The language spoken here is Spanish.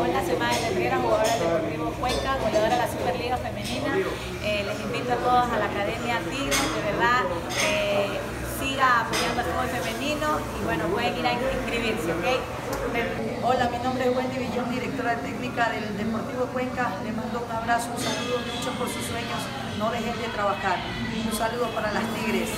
Nicole Nacional de Pereira, jugadora del Deportivo Cuenca, goleadora de la Superliga Femenina. Eh, les invito a todos a la Academia Tigres, de verdad. Eh, siga apoyando al fútbol femenino y bueno, pueden ir a inscribirse, ¿ok? Hola, mi nombre es Wendy Villón, directora técnica del Deportivo Cuenca. Les mando un abrazo, un saludo, mucho por sus sueños, no dejen de trabajar. Un saludo para las Tigres.